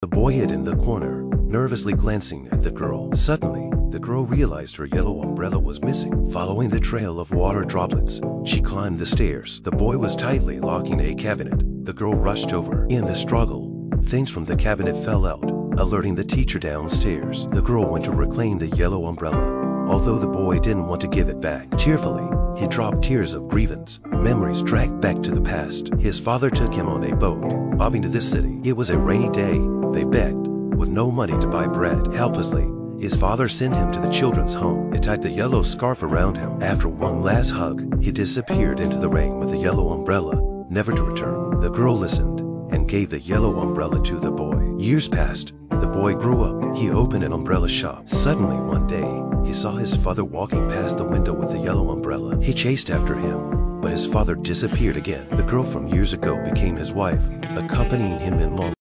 The boy hid in the corner, nervously glancing at the girl. Suddenly, the girl realized her yellow umbrella was missing. Following the trail of water droplets, she climbed the stairs. The boy was tightly locking a cabinet. The girl rushed over. In the struggle, things from the cabinet fell out, alerting the teacher downstairs. The girl went to reclaim the yellow umbrella, although the boy didn't want to give it back. Tearfully, he dropped tears of grievance. Memories dragged back to the past. His father took him on a boat, bobbing to this city. It was a rainy day. They begged, with no money to buy bread. Helplessly, his father sent him to the children's home. He tied the yellow scarf around him. After one last hug, he disappeared into the rain with the yellow umbrella, never to return. The girl listened and gave the yellow umbrella to the boy. Years passed. The boy grew up. He opened an umbrella shop. Suddenly, one day, he saw his father walking past the window with the yellow umbrella. He chased after him, his father disappeared again. The girl from years ago became his wife, accompanying him in long